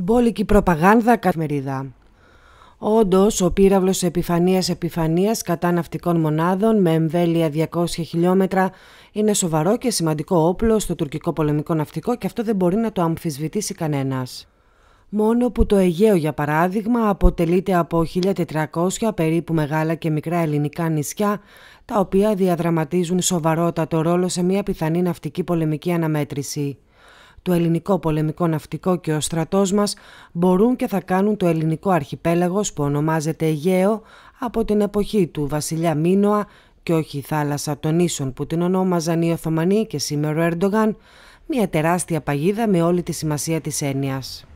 Μπόλικη προπαγάνδα καθημερίδα. Όντως, ο πύραυλος επιφανίας επιφανίας κατά ναυτικών μονάδων με εμβέλεια 200 χιλιόμετρα είναι σοβαρό και σημαντικό όπλο στο τουρκικό πολεμικό ναυτικό και αυτό δεν μπορεί να το αμφισβητήσει κανένας. Μόνο που το Αιγαίο, για παράδειγμα, αποτελείται από 1.400 περίπου μεγάλα και μικρά ελληνικά νησιά, τα οποία διαδραματίζουν σοβαρότατο ρόλο σε μια πιθανή ναυτική πολεμική αναμέτρηση. Το ελληνικό πολεμικό ναυτικό και ο στρατός μας μπορούν και θα κάνουν το ελληνικό αρχιπέλαγος που ονομάζεται Αιγαίο από την εποχή του βασιλιά Μίνωα και όχι η θάλασσα των ίσων που την ονόμαζαν οι Οθωμανοί και σήμερα ο Ερντογάν, μια τεράστια παγίδα με όλη τη σημασία της έννοιας.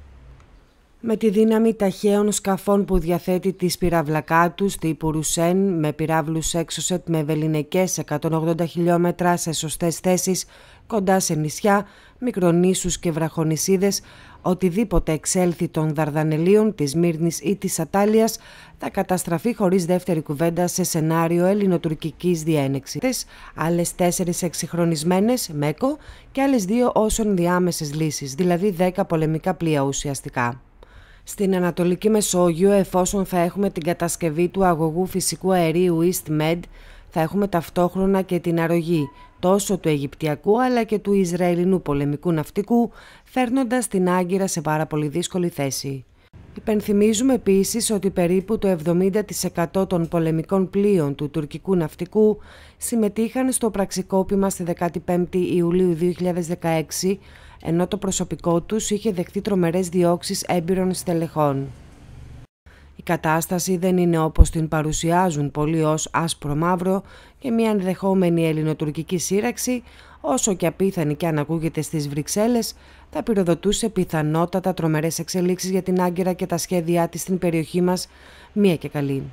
Με τη δύναμη ταχαίων σκαφών που διαθέτει τις πυραυλακάτους τύπου Ρουσέν με πυράβλους έξωσετ με βεληνικές 180 χιλιόμετρα σε σωστές θέσεις κοντά σε νησιά, μικρονήσους και βραχονισίδες, οτιδήποτε εξέλθει των Δαρδανελίων, της Μύρνης ή της Ατάλειας θα καταστραφεί χωρίς δεύτερη κουβέντα σε σενάριο ελληνοτουρκικής διένεξης. Άλλες τέσσερις εξυγχρονισμένες, ΜΕΚΟ, και άλλες δύο όσων διάμεσες λύσεις, δηλαδή δέκα πολεμικά πλοία ουσιαστικά. Στην Ανατολική Μεσόγειο, εφόσον θα έχουμε την κατασκευή του αγωγού φυσικού αερίου EastMed, θα έχουμε ταυτόχρονα και την αρρωγή τόσο του Αιγυπτιακού αλλά και του Ισραηλινού πολεμικού ναυτικού, φέρνοντας την Άγκυρα σε πάρα πολύ δύσκολη θέση. Υπενθυμίζουμε επίσης ότι περίπου το 70% των πολεμικών πλοίων του τουρκικού ναυτικού συμμετείχαν στο πραξικόπημα στη 15η Ιουλίου 2016, ενώ το προσωπικό τους είχε δεχτεί τρομερές διώξεις έμπειρων στελεχών. Η κατάσταση δεν είναι όπως την παρουσιάζουν πολλοί ως άσπρο-μαύρο και μια ενδεχόμενη ελληνοτουρκική σύραξη, όσο και απίθανη και αν ακούγεται στις Βρυξέλλες, θα πυροδοτούσε πιθανότατα τρομερές εξελίξεις για την Άγκυρα και τα σχέδιά της στην περιοχή μας, μία και καλή.